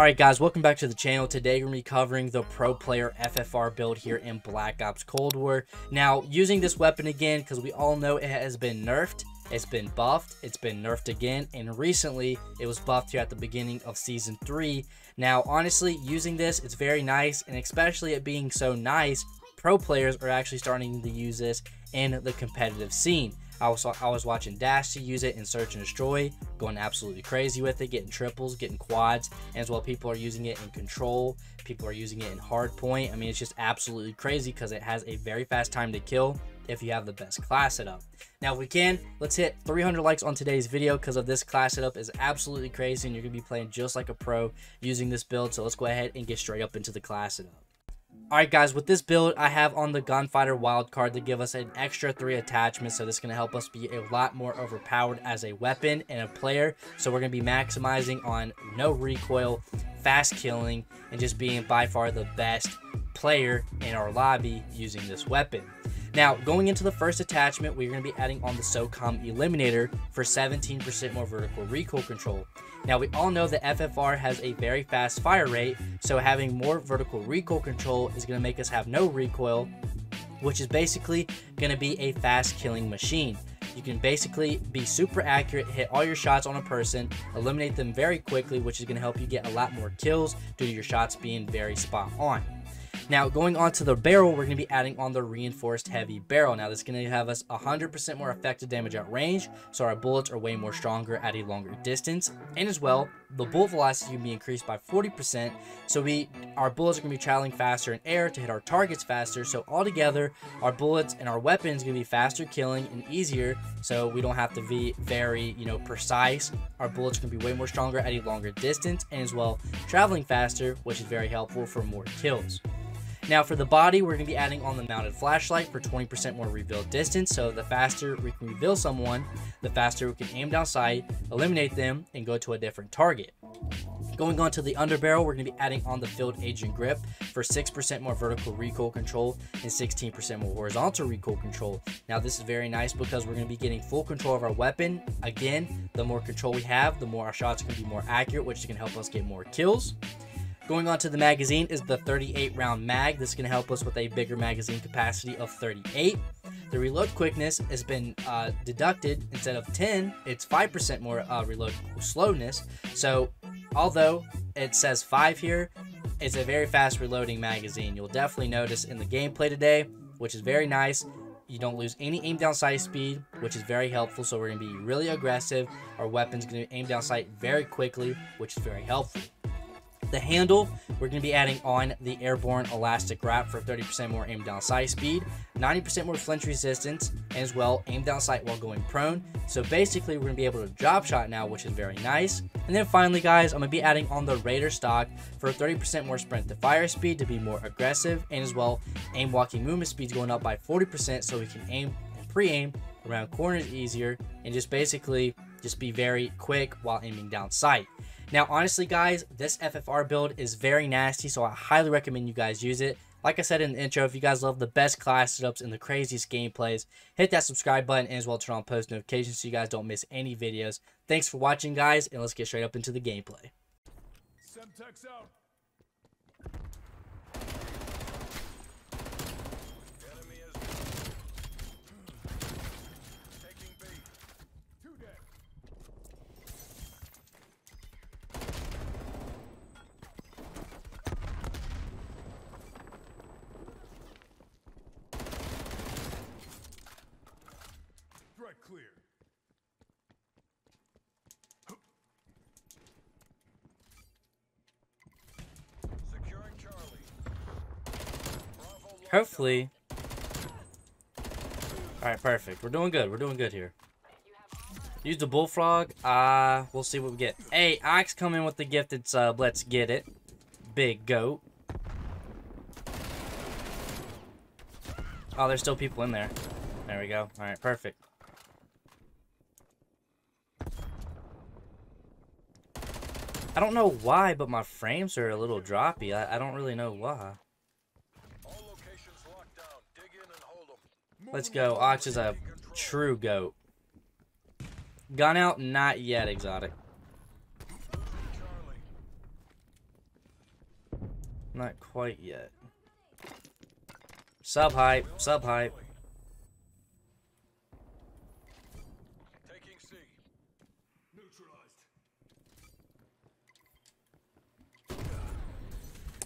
Alright guys, welcome back to the channel. Today we're going to be covering the Pro Player FFAR build here in Black Ops Cold War. Now, using this weapon again, because we all know it has been nerfed, it's been buffed, it's been nerfed again, and recently it was buffed here at the beginning of Season 3. Now, honestly, using this, it's very nice, and especially it being so nice, pro players are actually starting to use this in the competitive scene. I was I was watching Dashy use it in Search and Destroy, going absolutely crazy with it, getting triples, getting quads, as well people are using it in Control, people are using it in Hardpoint. I mean, it's just absolutely crazy because it has a very fast time to kill if you have the best class setup. Now, if we can, let's hit 300 likes on today's video because of this class setup is absolutely crazy and you're going to be playing just like a pro using this build. So let's go ahead and get straight up into the class setup. Alright guys, with this build, I have on the Gunfighter wildcard to give us an extra 3 attachments, so this is going to help us be a lot more overpowered as a weapon and a player. So we're going to be maximizing on no recoil, fast killing, and just being by far the best player in our lobby using this weapon. Now, going into the first attachment, we're going to be adding on the SOCOM Eliminator for 17% more vertical recoil control. Now, we all know that FFAR has a very fast fire rate, so having more vertical recoil control is going to make us have no recoil, which is basically going to be a fast killing machine. You can basically be super accurate, hit all your shots on a person, eliminate them very quickly, which is going to help you get a lot more kills due to your shots being very spot on. Now, going on to the barrel, we're going to be adding on the reinforced heavy barrel. Now, this is going to have us 100% more effective damage at range, so our bullets are way more stronger at a longer distance. And as well, the bullet velocity can be increased by 40%, so we our bullets are going to be traveling faster in air to hit our targets faster. So altogether, our bullets and our weapons are going to be faster killing and easier, so we don't have to be very, you know, precise. Our bullets can be way more stronger at a longer distance, and as well, traveling faster, which is very helpful for more kills. Now for the body, we're going to be adding on the mounted flashlight for 20% more reveal distance. So the faster we can reveal someone, the faster we can aim down sight, eliminate them, and go to a different target. Going on to the underbarrel, we're going to be adding on the field agent grip for 6% more vertical recoil control and 16% more horizontal recoil control. Now this is very nice because we're going to be getting full control of our weapon. Again, the more control we have, the more our shots can be more accurate, which can help us get more kills. Going on to the magazine is the 38 round mag. This can help us with a bigger magazine capacity of 38. The reload quickness has been uh, deducted instead of 10, it's 5% more uh, reload slowness. So, although it says 5 here, it's a very fast reloading magazine. You'll definitely notice in the gameplay today, which is very nice. You don't lose any aim down sight speed, which is very helpful. So, we're going to be really aggressive. Our weapon's going to aim down sight very quickly, which is very helpful. The handle, we're going to be adding on the airborne elastic wrap for 30% more aim down sight speed, 90% more flinch resistance, and as well aim down sight while going prone. So basically, we're going to be able to drop shot now, which is very nice. And then finally, guys, I'm going to be adding on the Raider stock for 30% more sprint to fire speed to be more aggressive, and as well aim walking movement speeds going up by 40% so we can aim and pre-aim around corners easier and just basically just be very quick while aiming down sight. Now, honestly, guys, this FFAR build is very nasty, so I highly recommend you guys use it. Like I said in the intro, if you guys love the best class setups and the craziest gameplays, hit that subscribe button and as well turn on post notifications so you guys don't miss any videos. Thanks for watching, guys, and let's get straight up into the gameplay. Semtex out. Hopefully. Alright, perfect. We're doing good. We're doing good here. Use the bullfrog. Uh, we'll see what we get. Hey, Ox coming with the gifted sub. Let's get it. Big goat. Oh, there's still people in there. There we go. Alright, perfect. I don't know why, but my frames are a little droppy. I, I don't really know why. Let's go. Ox is a true goat. Gun out? Not yet, Exotic. Not quite yet. Sub hype, sub hype.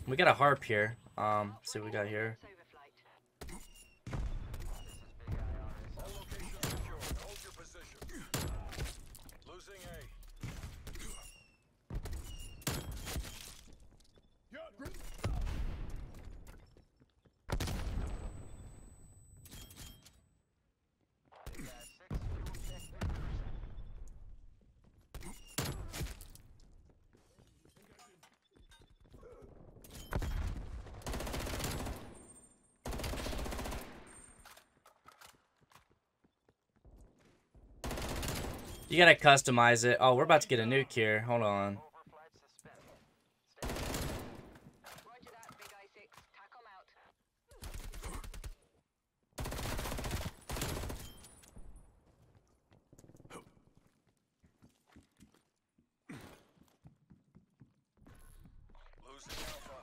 We got a harp here. Um, see what we got here. All locations secure. Hold your position. Losing A. You gotta customize it. Oh, we're about to get a nuke here. Hold on. Roger that, Big I-6. TACOM out. Losing Alpha.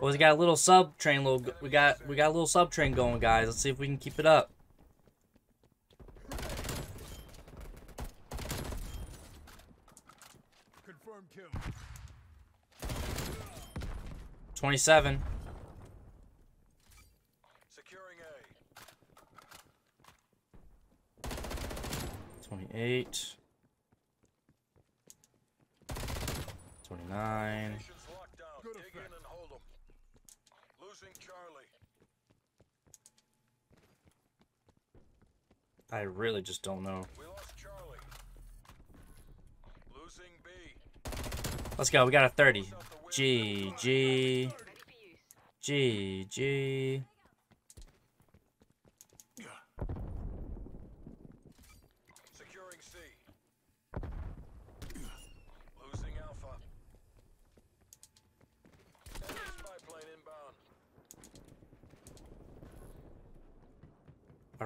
Well, we got a little sub train. Little, we got we got a little sub train going, guys. Let's see if we can keep it up. Confirm kill. Twenty-seven. Securing A. 28 29 Nations locked down. Dig in and hold 'em. Losing Charlie. I really just don't know. We lost Charlie. Losing B. Let's go. We got a 30. Close out. G G Ready for use. G G.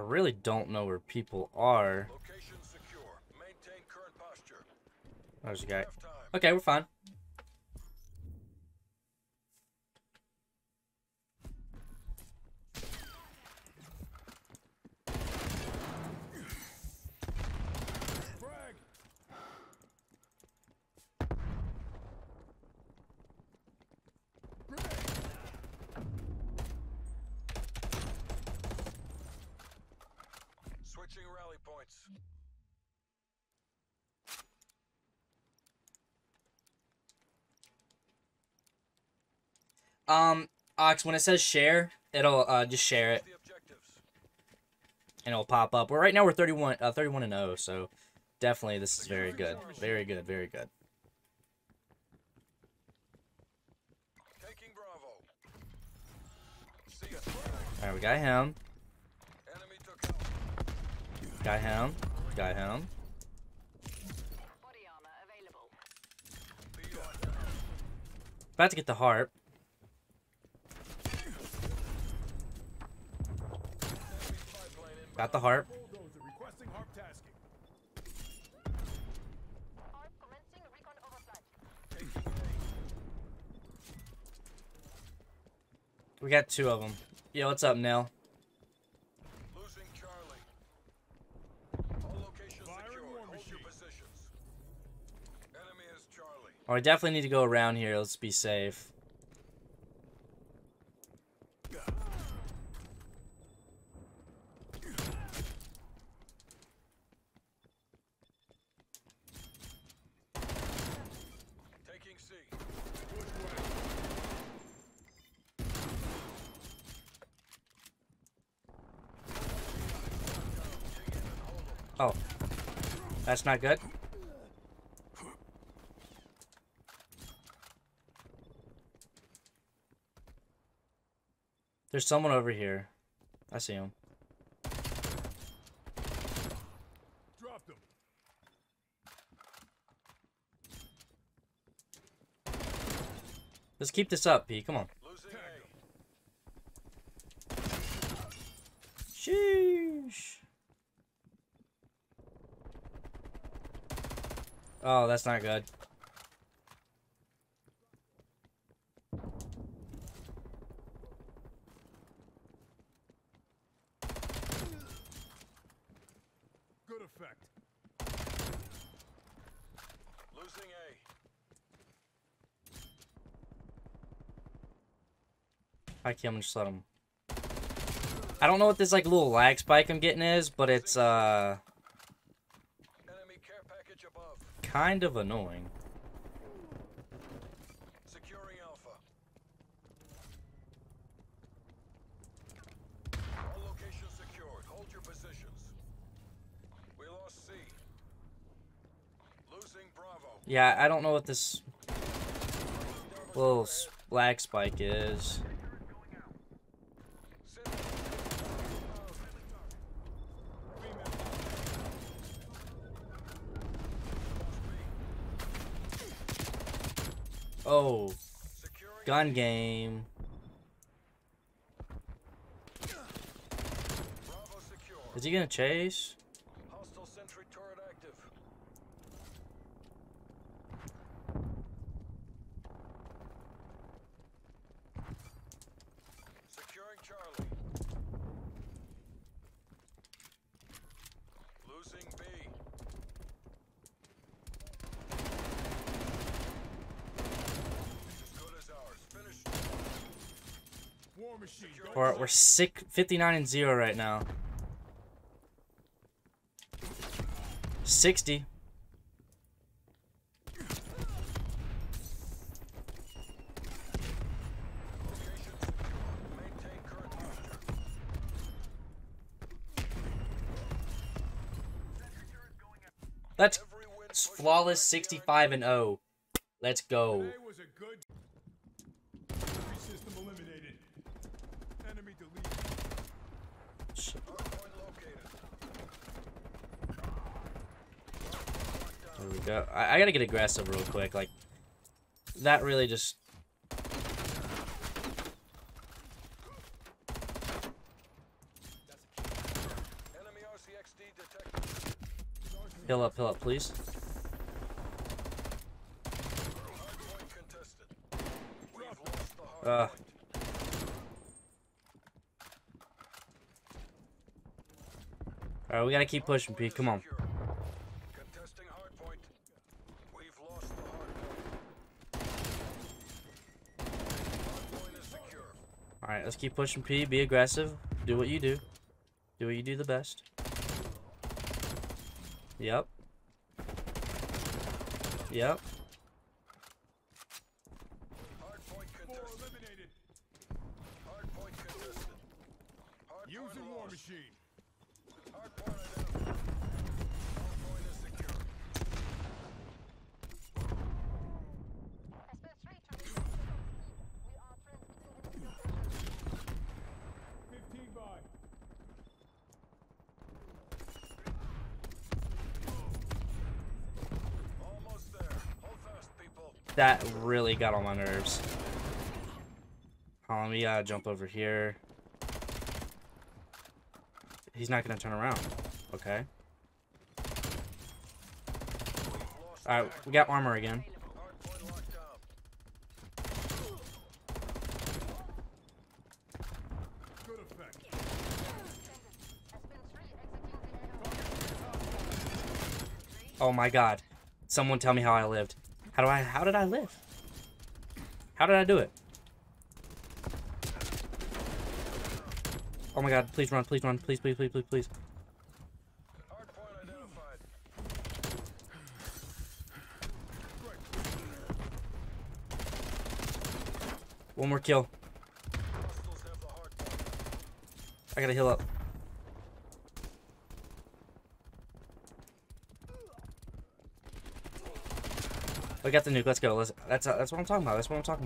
really don't know where people are. Location secure. Maintain current posture. There's a guy. Okay, we're fine. Rally points. Um, Ox, when it says share, it'll uh just share it and it'll pop up. Well, right now we're 31, uh, 31 and 0, so definitely this is very good, very good, very good. Taking Bravo. See ya. All right, we got him, him. Body armor available. About to get the harp. Got the harp. We got two of them. Yo, what's up, Nell? Losing Charlie. All locations Fire secure. war Hold your machine. positions. Enemy is Charlie. Oh, I definitely need to go around here. Let's be safe. Oh, that's not good. There's someone over here. I see him. Dropped him. Let's keep this up, P. Come on. Sheesh. Oh, that's not good. Good effect. Losing A. I can't just let him. I don't know what this like little lag spike I'm getting is, but it's uh Enemy care package above. kind of annoying. Securing Alpha. All locations secured. Hold your positions. We lost C. Losing Bravo. Yeah, I don't know what this little lag spike is. Oh, gun game. Is he gonna chase? Hostile sentry turret active. Securing Charlie. Losing B. As good as ours. Finished. War machine. Go We're we're sick 59 and 0 right now. 60. Location secure. Maintain current posture. Let's Every win it's pushes flawless 65 and 0. Let's go. Today was a good. Enemy system eliminated. Enemy deleted. Hardpoint located. There we go. I, I gotta get aggressive real quick. Like, that really just. Heal up, heal up, please. Uh. Alright, we gotta keep pushing, Pete. Come on. We've lost the. Alright, let's keep pushing, P. Be aggressive. Do what you do. Do what you do the best. Yep. Yep. Hardpoint Four contested. eliminated. Hardpoint contested. Hardpoint Using war lost. machine. Hardpoint identified. Hardpoint is secure. SP3 transmitting We are transmitting in location. 15 by. Almost there. Hold fast, people. That really got on my nerves. Hold on, we gotta jump over here. He's not gonna turn around. Okay. Alright, we got armor again. Hardpoint locked down. Good effect. SP3 exiting the AO. Oh my god. Someone tell me how I lived. How do I how did I live? How did I do it? Oh my god, please run, please run, please, please, please, please, please. One more kill. I gotta heal up. We got the nuke. Let's go. Let's. That's that's what I'm talking about. That's what I'm talking about.